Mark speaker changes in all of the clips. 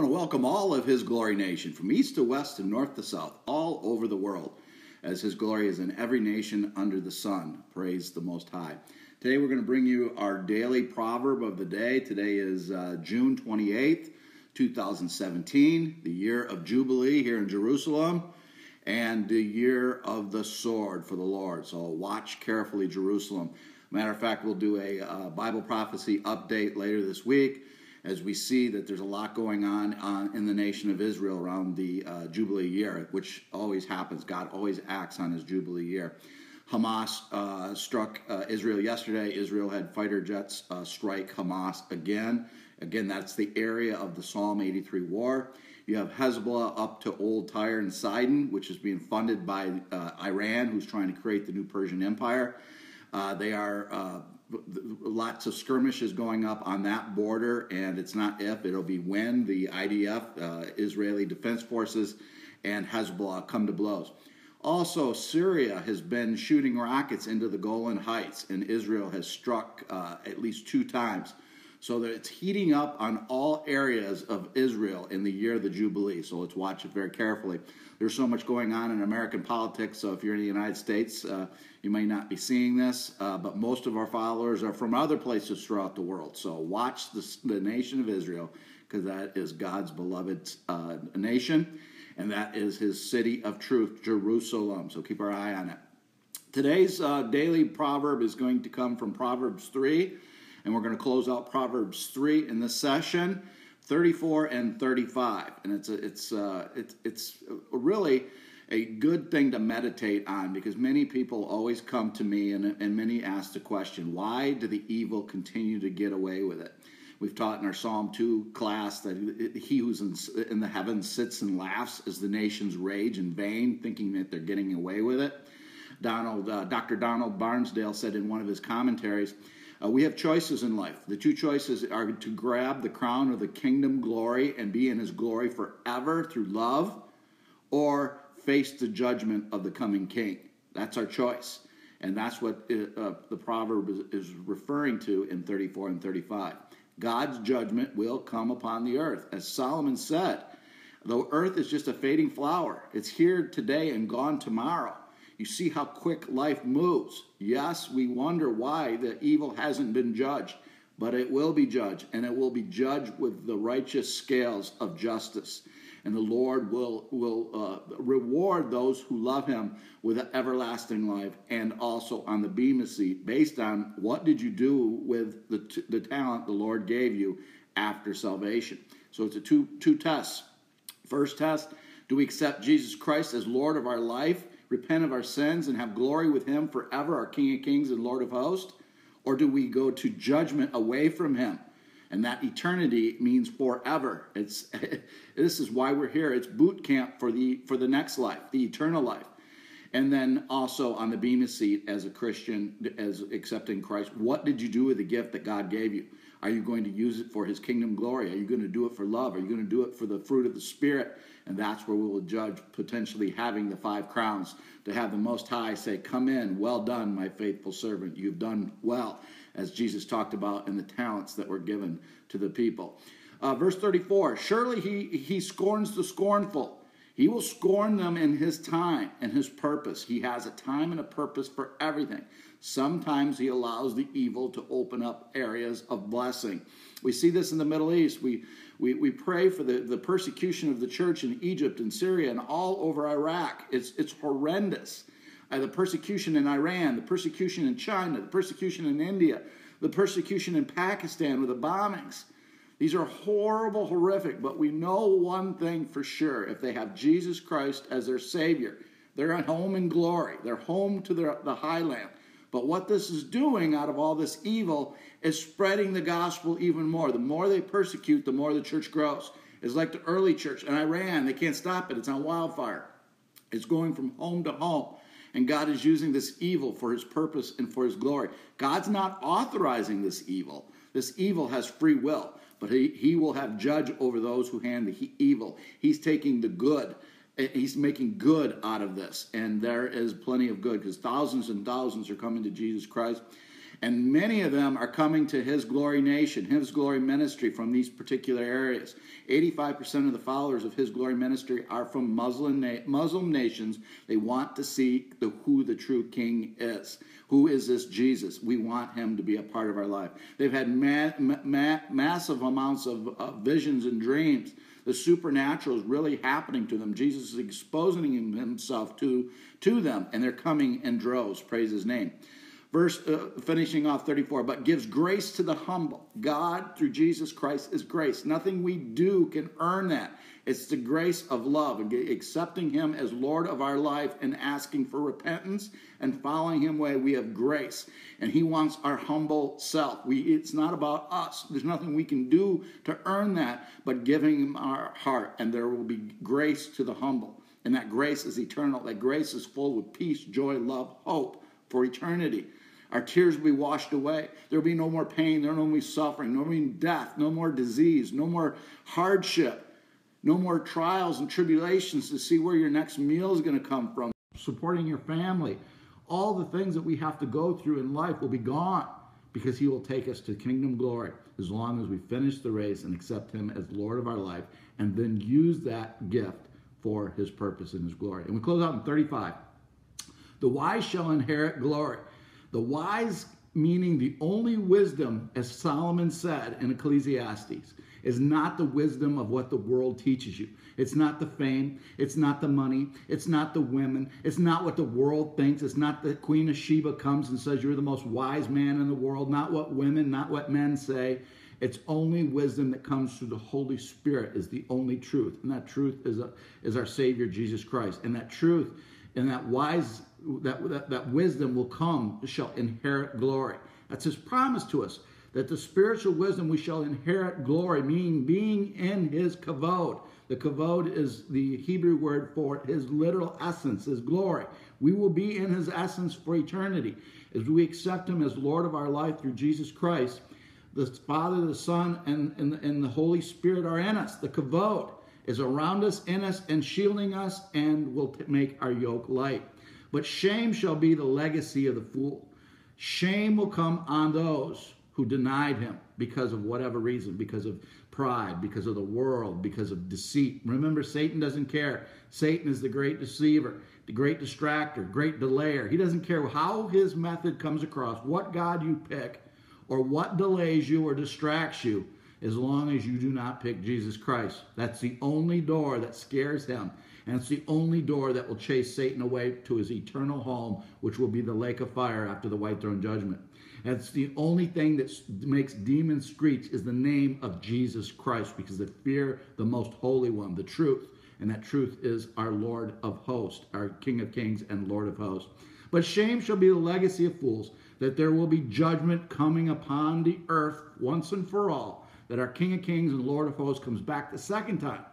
Speaker 1: want to welcome all of His Glory Nation from east to west and north to south, all over the world, as His glory is in every nation under the sun. Praise the Most High. Today we're going to bring you our daily proverb of the day. Today is uh, June 28th, 2017, the year of Jubilee here in Jerusalem, and the year of the sword for the Lord. So watch carefully, Jerusalem. Matter of fact, we'll do a uh, Bible prophecy update later this week as we see that there's a lot going on uh, in the nation of Israel around the uh, Jubilee year, which always happens. God always acts on his Jubilee year. Hamas uh, struck uh, Israel yesterday. Israel had fighter jets uh, strike Hamas again. Again, that's the area of the Psalm 83 war. You have Hezbollah up to Old Tyre and Sidon, which is being funded by uh, Iran, who's trying to create the new Persian Empire. they are lots of skirmishes going up on that border, and it's not if, it'll be when the IDF, uh, Israeli Defense Forces, and Hezbollah come to blows. Also, Syria has been shooting rockets into the Golan Heights, and Israel has struck uh, at least two times. So that it's heating up on all areas of Israel in the year of the Jubilee. So let's watch it very carefully. There's so much going on in American politics. So if you're in the United States, uh, you may not be seeing this, uh, but most of our followers are from other places throughout the world. So watch the, the nation of Israel because that is God's beloved uh, nation, and that is His city of truth, Jerusalem. So keep our eye on it. Today's uh, daily proverb is going to come from Proverbs 3 and we're going to close out Proverbs 3 in this session, 34 and 35. And it's a, it's uh, it's it's really a good thing to meditate on because many people always come to me and, and many ask the question, why do the evil continue to get away with it? We've taught in our Psalm 2 class that he who's in, in the heavens sits and laughs as the nations rage in vain, thinking that they're getting away with it. Donald, uh, Dr. Donald Barnsdale said in one of his commentaries, uh, we have choices in life. The two choices are to grab the crown of the kingdom glory and be in his glory forever through love, or face the judgment of the coming king. That's our choice. And that's what uh, uh the proverb is, is referring to in 34 and 35. God's judgment will come upon the earth. As Solomon said, the earth is just a fading flower, it's here today and gone tomorrow. You see how quick life moves. Yes, we wonder why the evil hasn't been judged, but it will be judged, and it will be judged with the righteous scales of justice. And the Lord will, will uh, reward those who love him with an everlasting life and also on the Bema seat based on what did you do with the, t- the talent the Lord gave you after salvation. So it's a two, two tests. First test, do we accept Jesus Christ as Lord of our life repent of our sins and have glory with him forever, our King of Kings and Lord of Hosts? Or do we go to judgment away from him? And that eternity means forever. It's this is why we're here. It's boot camp for the for the next life, the eternal life. And then also on the Bema seat as a Christian, as accepting Christ, what did you do with the gift that God gave you? Are you going to use it for his kingdom glory? Are you going to do it for love? Are you going to do it for the fruit of the Spirit? And that's where we will judge potentially having the five crowns to have the Most High say, Come in, well done, my faithful servant. You've done well, as Jesus talked about in the talents that were given to the people. Uh, verse 34 Surely he, he scorns the scornful. He will scorn them in his time and his purpose. He has a time and a purpose for everything. Sometimes he allows the evil to open up areas of blessing. We see this in the Middle East. We, we, we pray for the, the persecution of the church in Egypt and Syria and all over Iraq. It's, it's horrendous. Uh, the persecution in Iran, the persecution in China, the persecution in India, the persecution in Pakistan with the bombings. These are horrible, horrific, but we know one thing for sure. If they have Jesus Christ as their Savior, they're at home in glory. They're home to their, the highland. But what this is doing out of all this evil is spreading the gospel even more. The more they persecute, the more the church grows. It's like the early church in Iran. They can't stop it, it's on wildfire. It's going from home to home. And God is using this evil for his purpose and for his glory. God's not authorizing this evil. This evil has free will, but he, he will have judge over those who hand the evil. He's taking the good eh, he's making good out of this and there is plenty of good because thousands and thousands are coming to jesus christ And many of them are coming to His Glory Nation, His Glory Ministry from these particular areas. 85% of the followers of His Glory Ministry are from Muslim, na- Muslim nations. They want to see the, who the true King is. Who is this Jesus? We want Him to be a part of our life. They've had ma- ma- massive amounts of uh, visions and dreams the supernatural is really happening to them. Jesus is exposing himself to, to them, and they're coming in droves. Praise his name. Verse uh, finishing off 34, but gives grace to the humble. God, through Jesus Christ, is grace. Nothing we do can earn that. It's the grace of love accepting Him as Lord of our life and asking for repentance and following Him way. We have grace, and He wants our humble self. We, it's not about us. There's nothing we can do to earn that, but giving Him our heart, and there will be grace to the humble. And that grace is eternal. That grace is full with peace, joy, love, hope for eternity. Our tears will be washed away. There will be no more pain. There will no more suffering, no more death, no more disease, no more hardship, no more trials and tribulations to see where your next meal is going to come from, supporting your family. All the things that we have to go through in life will be gone because He will take us to kingdom glory as long as we finish the race and accept Him as Lord of our life and then use that gift for His purpose and His glory. And we close out in 35. The wise shall inherit glory. The wise, meaning the only wisdom, as Solomon said in Ecclesiastes, is not the wisdom of what the world teaches you. It's not the fame. It's not the money. It's not the women. It's not what the world thinks. It's not the Queen of Sheba comes and says you're the most wise man in the world. Not what women, not what men say. It's only wisdom that comes through the Holy Spirit is the only truth. And that truth is, a, is our Savior, Jesus Christ. And that truth and that wise that, that, that wisdom will come, shall inherit glory. That's his promise to us, that the spiritual wisdom we shall inherit glory, meaning being in his kavod. The kavod is the Hebrew word for his literal essence, his glory. We will be in his essence for eternity. As we accept him as Lord of our life through Jesus Christ, the Father, the Son, and, and, and the Holy Spirit are in us. The kavod is around us, in us, and shielding us, and will make our yoke light. But shame shall be the legacy of the fool. Shame will come on those who denied him because of whatever reason, because of pride, because of the world, because of deceit. Remember, Satan doesn't care. Satan is the great deceiver, the great distractor, great delayer. He doesn't care how his method comes across, what God you pick, or what delays you or distracts you, as long as you do not pick Jesus Christ. That's the only door that scares him. And it's the only door that will chase Satan away to his eternal home, which will be the lake of fire after the white throne judgment. It's the only thing that makes demons screech is the name of Jesus Christ, because they fear the most holy one, the truth. And that truth is our Lord of hosts, our King of kings and Lord of hosts. But shame shall be the legacy of fools, that there will be judgment coming upon the earth once and for all, that our King of kings and Lord of hosts comes back the second time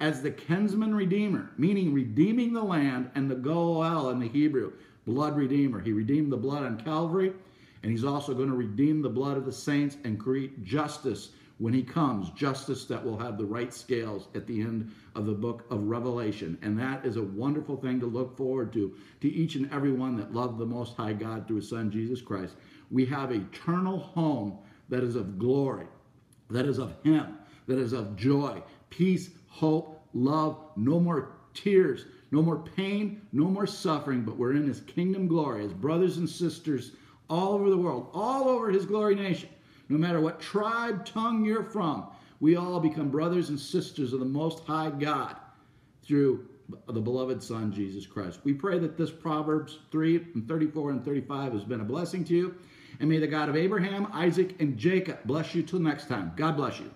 Speaker 1: as the kinsman redeemer, meaning redeeming the land, and the goel in the Hebrew, blood redeemer. He redeemed the blood on Calvary, and he's also going to redeem the blood of the saints and create justice when he comes, justice that will have the right scales at the end of the book of Revelation. And that is a wonderful thing to look forward to, to each and every one that love the Most High God through his Son, Jesus Christ. We have eternal home that is of glory, that is of him, that is of joy, peace, hope, love, no more tears, no more pain, no more suffering, but we're in his kingdom glory as brothers and sisters all over the world, all over his glory nation. No matter what tribe, tongue you're from, we all become brothers and sisters of the Most High God through the beloved Son, Jesus Christ. We pray that this Proverbs 3 and 34 and 35 has been a blessing to you. And may the God of Abraham, Isaac, and Jacob bless you till next time. God bless you.